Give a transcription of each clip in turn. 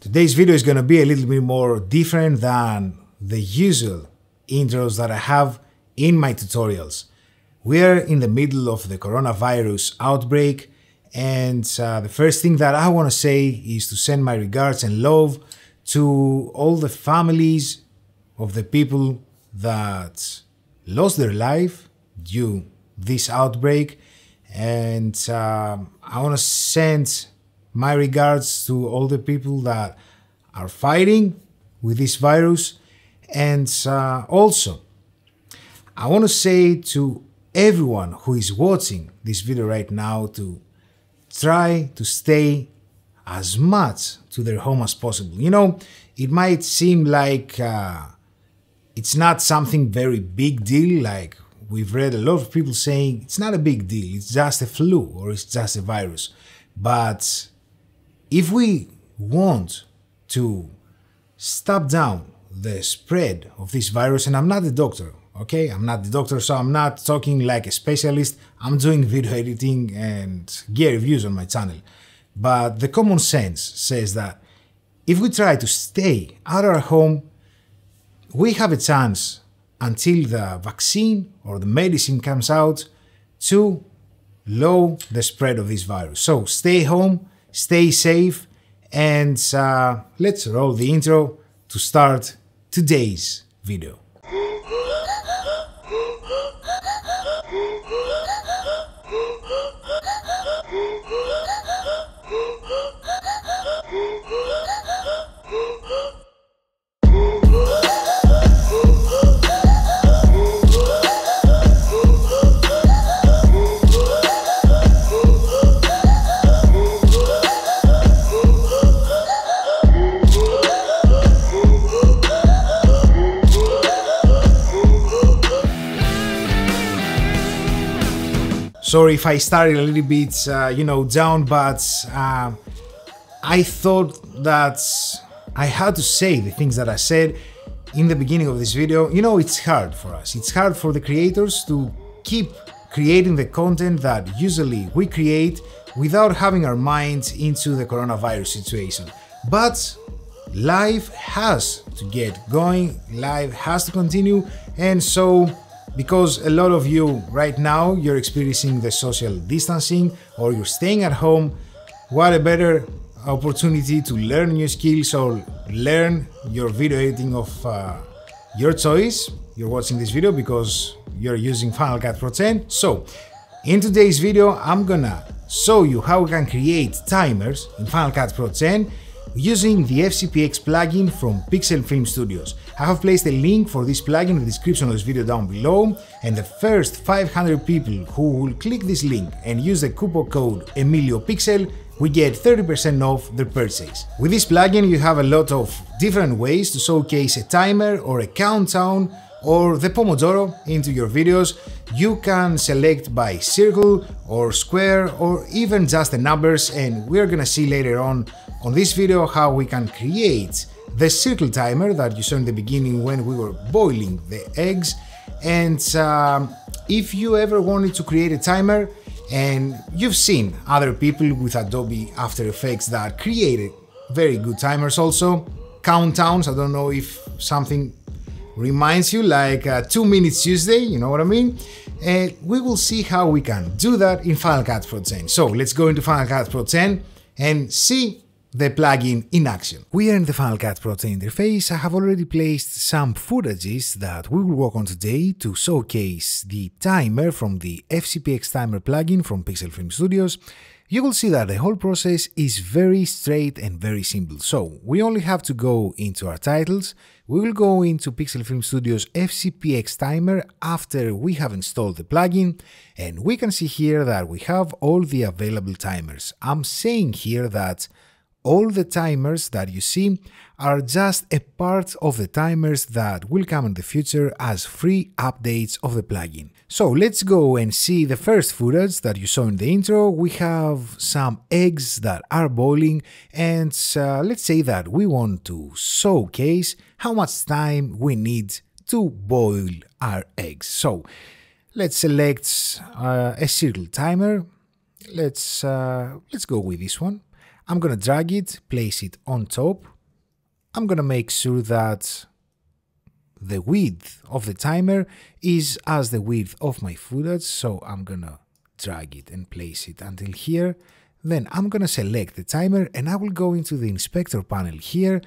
Today's video is gonna be a little bit more different than the usual intros that I have in my tutorials. We're in the middle of the coronavirus outbreak and uh, the first thing that I want to say is to send my regards and love to all the families of the people that lost their life due this outbreak and uh, I want to send my regards to all the people that are fighting with this virus. And uh, also, I want to say to everyone who is watching this video right now to try to stay as much to their home as possible. You know, it might seem like uh, it's not something very big deal, like we've read a lot of people saying it's not a big deal, it's just a flu or it's just a virus. But if we want to stop down the spread of this virus, and I'm not a doctor, okay? I'm not the doctor, so I'm not talking like a specialist. I'm doing video editing and gear reviews on my channel. But the common sense says that if we try to stay at our home, we have a chance until the vaccine or the medicine comes out to low the spread of this virus. So stay home, stay safe, and uh, let's roll the intro to start today's video. Sorry if I started a little bit, uh, you know, down, but uh, I thought that I had to say the things that I said in the beginning of this video. You know, it's hard for us. It's hard for the creators to keep creating the content that usually we create without having our minds into the coronavirus situation. But life has to get going, life has to continue, and so because a lot of you right now you're experiencing the social distancing or you're staying at home what a better opportunity to learn new skills or learn your video editing of uh, your choice. You're watching this video because you're using Final Cut Pro 10 so in today's video I'm gonna show you how we can create timers in Final Cut Pro 10 using the FCPX plugin from Pixel Film Studios. I have placed a link for this plugin in the description of this video down below and the first 500 people who will click this link and use the coupon code EmilioPixel we get 30% off their purchase. With this plugin you have a lot of different ways to showcase a timer or a countdown or the Pomodoro into your videos. You can select by circle or square or even just the numbers and we're gonna see later on on this video how we can create the circle timer that you saw in the beginning when we were boiling the eggs and um, if you ever wanted to create a timer and you've seen other people with Adobe After Effects that created very good timers also, countdowns, I don't know if something reminds you like uh, 2 Minutes Tuesday, you know what I mean? And we will see how we can do that in Final Cut Pro 10. So let's go into Final Cut Pro 10 and see the plugin in action. We are in the Final Cut Pro 10 interface. I have already placed some footages that we will work on today to showcase the timer from the FCPX Timer plugin from Pixel Film Studios. You will see that the whole process is very straight and very simple. So we only have to go into our titles. We will go into Pixel Film Studios FCPX Timer after we have installed the plugin and we can see here that we have all the available timers. I'm saying here that all the timers that you see are just a part of the timers that will come in the future as free updates of the plugin. So let's go and see the first footage that you saw in the intro. We have some eggs that are boiling and uh, let's say that we want to showcase how much time we need to boil our eggs. So let's select uh, a circle timer. Let's uh, let's go with this one. I'm gonna drag it, place it on top. I'm gonna make sure that the width of the timer is as the width of my footage, so I'm gonna drag it and place it until here. Then I'm gonna select the timer and I will go into the inspector panel here.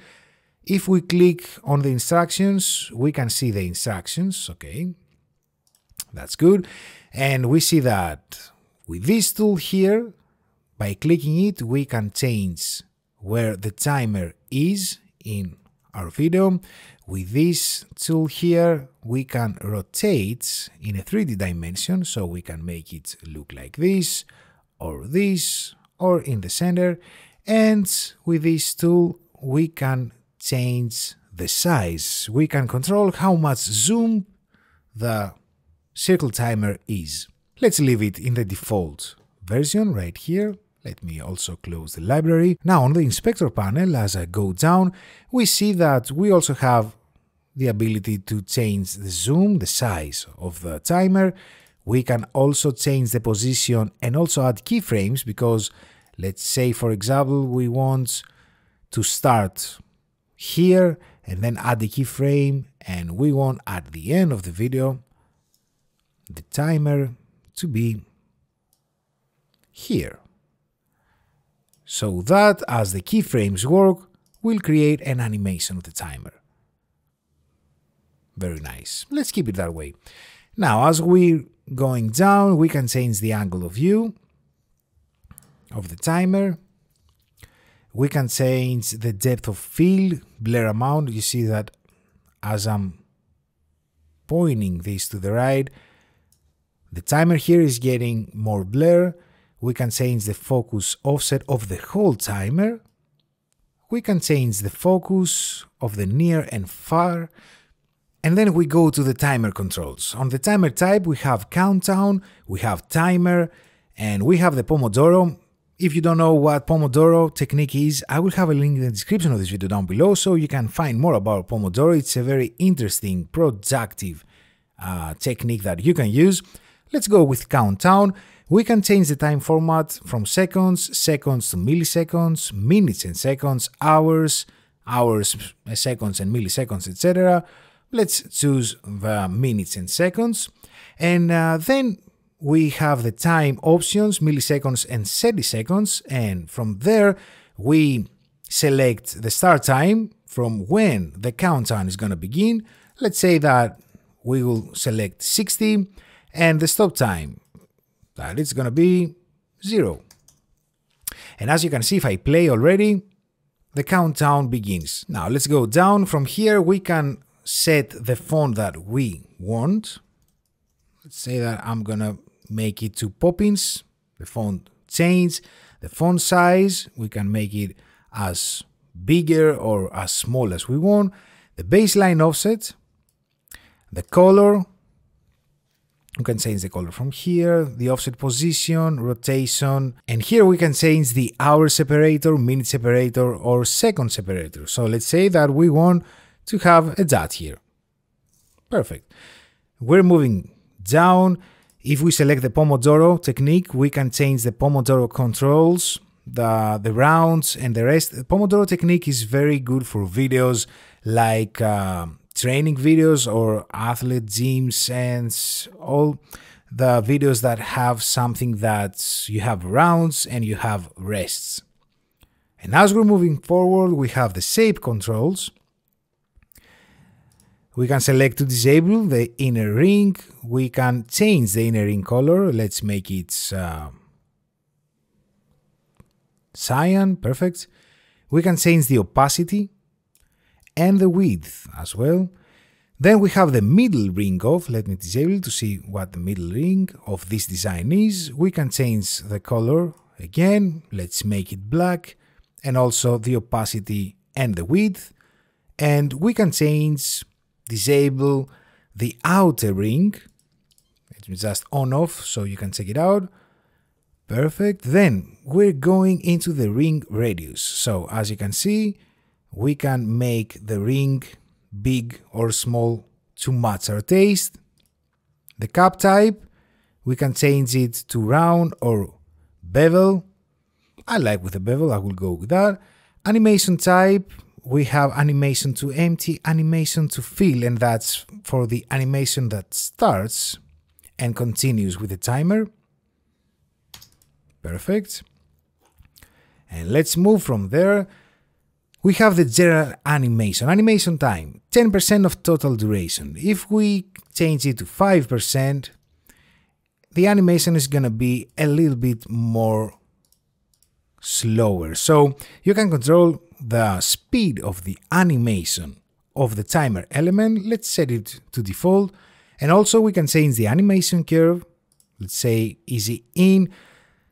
If we click on the instructions, we can see the instructions, okay. That's good. And we see that with this tool here, by clicking it, we can change where the timer is in our video. With this tool here, we can rotate in a 3D dimension, so we can make it look like this, or this, or in the center. And with this tool, we can change the size. We can control how much zoom the circle timer is. Let's leave it in the default version right here. Let me also close the library. Now on the inspector panel, as I go down, we see that we also have the ability to change the zoom, the size of the timer. We can also change the position and also add keyframes because let's say for example we want to start here and then add the keyframe and we want at the end of the video the timer to be here so that as the keyframes work we'll create an animation of the timer. Very nice. Let's keep it that way. Now as we're going down we can change the angle of view of the timer. We can change the depth of field, blur amount. You see that as I'm pointing this to the right, the timer here is getting more blur we can change the focus offset of the whole timer. We can change the focus of the near and far. And then we go to the timer controls. On the timer type, we have countdown, we have timer, and we have the Pomodoro. If you don't know what Pomodoro technique is, I will have a link in the description of this video down below so you can find more about Pomodoro. It's a very interesting, productive uh, technique that you can use. Let's go with countdown. We can change the time format from seconds, seconds to milliseconds, minutes and seconds, hours, hours, seconds and milliseconds, etc. Let's choose the minutes and seconds. And uh, then we have the time options, milliseconds and centiseconds. And from there, we select the start time from when the countdown is going to begin. Let's say that we will select 60 and the stop time that it's gonna be zero. And as you can see, if I play already, the countdown begins. Now let's go down. From here, we can set the font that we want. Let's say that I'm gonna make it to Poppins. The font change. The font size, we can make it as bigger or as small as we want. The baseline offset, the color, we can change the color from here, the offset position, rotation, and here we can change the hour separator, minute separator, or second separator. So let's say that we want to have a dot here. Perfect. We're moving down. If we select the Pomodoro technique, we can change the Pomodoro controls, the, the rounds, and the rest. The Pomodoro technique is very good for videos like uh, training videos or athlete gyms and all the videos that have something that you have rounds and you have rests. And as we're moving forward, we have the shape controls. We can select to disable the inner ring. We can change the inner ring color. Let's make it uh, cyan, perfect. We can change the opacity and the width as well. Then we have the middle ring of, let me disable to see what the middle ring of this design is. We can change the color again, let's make it black, and also the opacity and the width. And we can change, disable the outer ring. It's just on off so you can check it out. Perfect. Then we're going into the ring radius. So as you can see, we can make the ring big or small to match our taste. The cap type, we can change it to round or bevel. I like with the bevel, I will go with that. Animation type, we have animation to empty, animation to fill, and that's for the animation that starts and continues with the timer. Perfect. And let's move from there. We have the general animation, animation time, 10% of total duration. If we change it to 5%, the animation is gonna be a little bit more slower. So you can control the speed of the animation of the timer element. Let's set it to default. And also we can change the animation curve. Let's say easy in.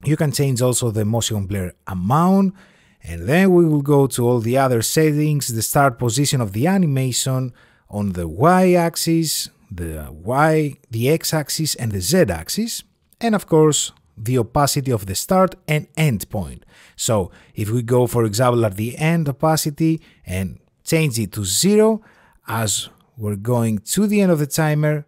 You can change also the motion blur amount. And then we will go to all the other settings, the start position of the animation on the y-axis, the y, the x-axis and the z-axis. And of course, the opacity of the start and end point. So if we go for example at the end opacity and change it to zero as we're going to the end of the timer,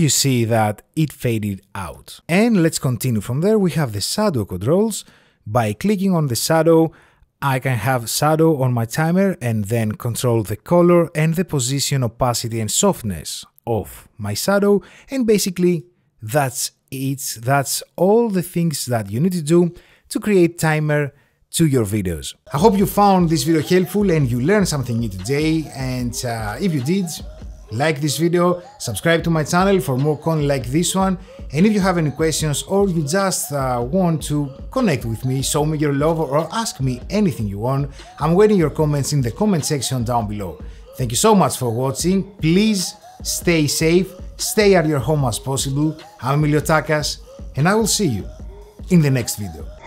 you see that it faded out. And let's continue from there. We have the shadow controls. By clicking on the shadow, I can have shadow on my timer and then control the color and the position, opacity and softness of my shadow and basically that's it. That's all the things that you need to do to create timer to your videos. I hope you found this video helpful and you learned something new today and uh, if you did, like this video, subscribe to my channel for more content like this one, and if you have any questions or you just uh, want to connect with me, show me your love or ask me anything you want, I'm waiting your comments in the comment section down below. Thank you so much for watching, please stay safe, stay at your home as possible, I'm Emilio Takas, and I will see you in the next video.